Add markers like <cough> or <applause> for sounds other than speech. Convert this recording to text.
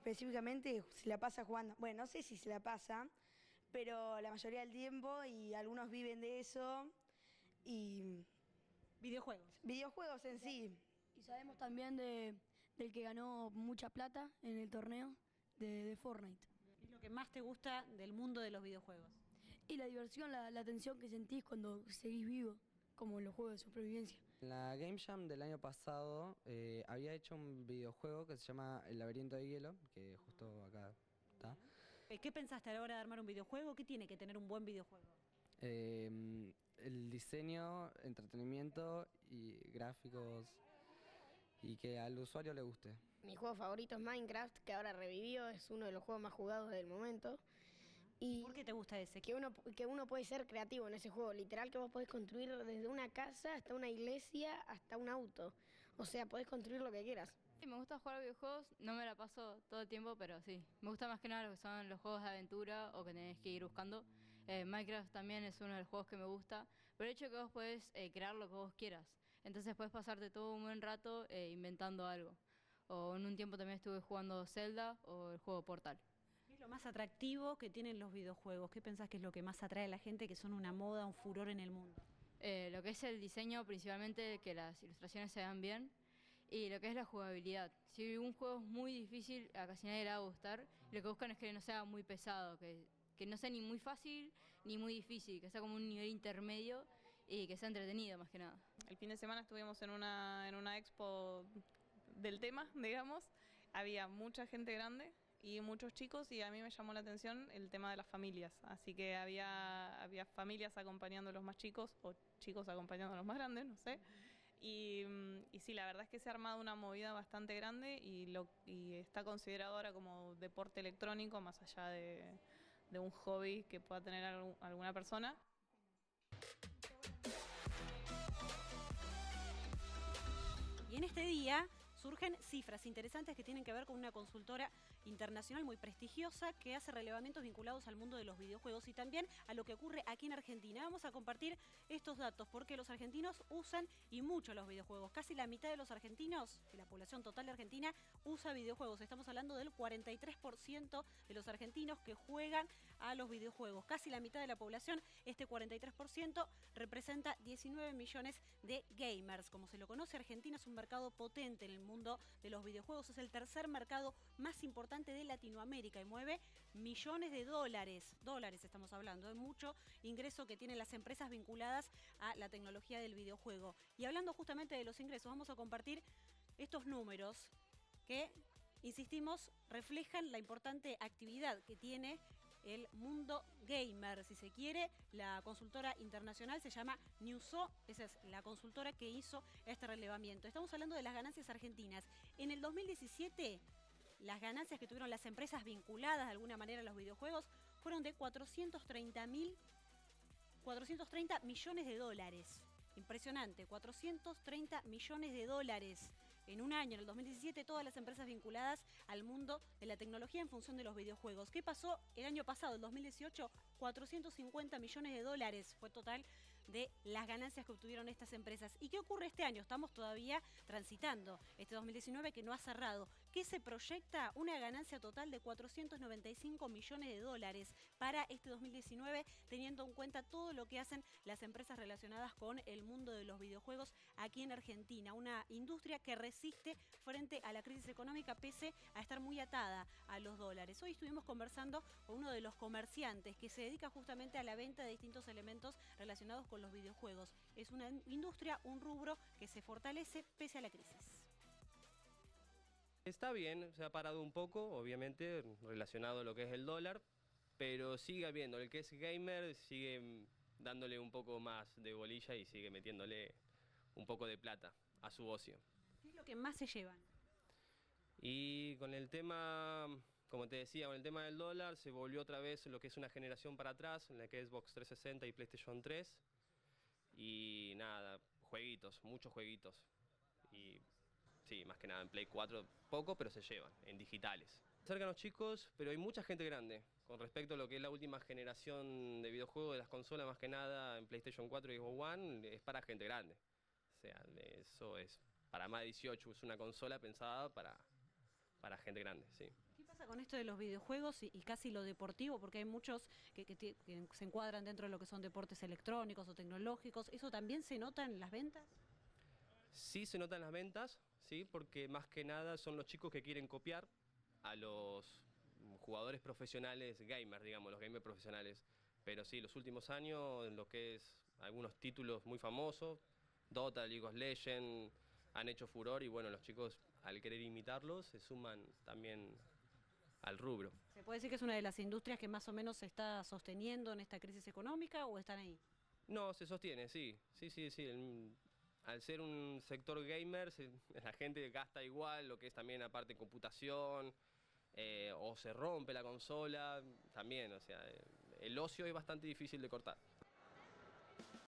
específicamente se la pasa jugando. Bueno, no sé si se la pasa, pero la mayoría del tiempo y algunos viven de eso y Videojuegos. videojuegos en sí. Y sabemos también de, del que ganó mucha plata en el torneo de, de Fortnite. ¿Qué es lo que más te gusta del mundo de los videojuegos? Y la diversión, la, la tensión que sentís cuando seguís vivo, como en los juegos de supervivencia. En la Game Jam del año pasado eh, había hecho un videojuego que se llama El laberinto de hielo, que justo acá está. Eh, ¿Qué pensaste a la hora de armar un videojuego? ¿Qué tiene que tener un buen videojuego? Eh, el diseño, entretenimiento y gráficos y que al usuario le guste. Mi juego favorito es Minecraft, que ahora revivió, es uno de los juegos más jugados del momento. Y ¿Por qué te gusta ese? que uno, que uno puede ser creativo en ese juego, literal que vos podés construir desde una casa hasta una iglesia hasta un auto. O sea, podés construir lo que quieras. Sí, me gusta jugar a videojuegos, no me la paso todo el tiempo, pero sí. Me gusta más que nada lo que son los juegos de aventura o que tenés que ir buscando. Eh, Minecraft también es uno de los juegos que me gusta, pero el hecho de que vos podés eh, crear lo que vos quieras. Entonces puedes pasarte todo un buen rato eh, inventando algo. O en un tiempo también estuve jugando Zelda o el juego Portal. ¿Qué es lo más atractivo que tienen los videojuegos? ¿Qué pensás que es lo que más atrae a la gente, que son una moda, un furor en el mundo? Eh, lo que es el diseño, principalmente que las ilustraciones se vean bien. Y lo que es la jugabilidad. Si un juego es muy difícil, a casi nadie le va a gustar. Lo que buscan es que no sea muy pesado, que, que no sea ni muy fácil ni muy difícil, que sea como un nivel intermedio y que sea entretenido más que nada. El fin de semana estuvimos en una, en una expo del tema, <laughs> digamos. Había mucha gente grande y muchos chicos y a mí me llamó la atención el tema de las familias. Así que había, había familias acompañando a los más chicos o chicos acompañando a los más grandes, no sé. Y, y sí, la verdad es que se ha armado una movida bastante grande y, lo, y está considerado ahora como deporte electrónico, más allá de, de un hobby que pueda tener algún- alguna persona. Y en este día surgen cifras interesantes que tienen que ver con una consultora internacional muy prestigiosa que hace relevamientos vinculados al mundo de los videojuegos y también a lo que ocurre aquí en Argentina. Vamos a compartir estos datos porque los argentinos usan y mucho los videojuegos. Casi la mitad de los argentinos, de la población total de Argentina, usa videojuegos. Estamos hablando del 43% de los argentinos que juegan a los videojuegos. Casi la mitad de la población, este 43% representa 19 millones de gamers. Como se lo conoce, Argentina es un mercado potente en el mundo de los videojuegos. Es el tercer mercado más importante de Latinoamérica y mueve millones de dólares. Dólares estamos hablando, de mucho ingreso que tienen las empresas vinculadas a la tecnología del videojuego. Y hablando justamente de los ingresos, vamos a compartir estos números que, insistimos, reflejan la importante actividad que tiene el mundo gamer, si se quiere. La consultora internacional se llama Newso, esa es la consultora que hizo este relevamiento. Estamos hablando de las ganancias argentinas. En el 2017, las ganancias que tuvieron las empresas vinculadas de alguna manera a los videojuegos fueron de 430 mil 430 millones de dólares. Impresionante, 430 millones de dólares. En un año, en el 2017, todas las empresas vinculadas al mundo de la tecnología en función de los videojuegos. ¿Qué pasó el año pasado, el 2018? 450 millones de dólares fue total de las ganancias que obtuvieron estas empresas. ¿Y qué ocurre este año? Estamos todavía transitando este 2019 que no ha cerrado. ¿Qué se proyecta? Una ganancia total de 495 millones de dólares para este 2019, teniendo en cuenta todo lo que hacen las empresas relacionadas con el mundo de los videojuegos aquí en Argentina. Una industria que resiste frente a la crisis económica pese a estar muy atada a los dólares. Hoy estuvimos conversando con uno de los comerciantes que se dedica justamente a la venta de distintos elementos relacionados con los videojuegos. Es una industria, un rubro que se fortalece pese a la crisis. Está bien, se ha parado un poco, obviamente, relacionado a lo que es el dólar, pero sigue habiendo, el que es gamer sigue dándole un poco más de bolilla y sigue metiéndole un poco de plata a su ocio. ¿Qué es lo que más se llevan? Y con el tema, como te decía, con el tema del dólar, se volvió otra vez lo que es una generación para atrás, en la que es Xbox 360 y PlayStation 3. Y nada, jueguitos, muchos jueguitos. Y sí, más que nada en Play 4, poco, pero se llevan, en digitales. Cercan los chicos, pero hay mucha gente grande. Con respecto a lo que es la última generación de videojuegos de las consolas, más que nada en PlayStation 4 y Xbox One, es para gente grande. O sea, eso es para más de 18, es una consola pensada para, para gente grande, sí. ¿Qué pasa pasa con esto de los videojuegos y, casi lo deportivo? Porque hay muchos que, que que se encuadran dentro de lo que son deportes electrónicos o tecnológicos. ¿Eso también se nota en las ventas? Sí se notan las ventas, sí, porque más que nada son los chicos que quieren copiar a los jugadores profesionales gamers, digamos, los gamers profesionales. Pero sí, los últimos años, en lo que es algunos títulos muy famosos, Dota, League of Legends, han hecho furor y bueno, los chicos al querer imitarlos se suman también al rubro. ¿Se puede decir que es una de las industrias que más o menos se está sosteniendo en esta crisis económica o están ahí? No, se sostiene, sí, sí, sí, sí. el- al ser un sector gamer, se- <laughs> la gente gasta igual, lo que es también aparte computación, eh, o se rompe la consola, también, o sea, el ocio es bastante difícil de cortar.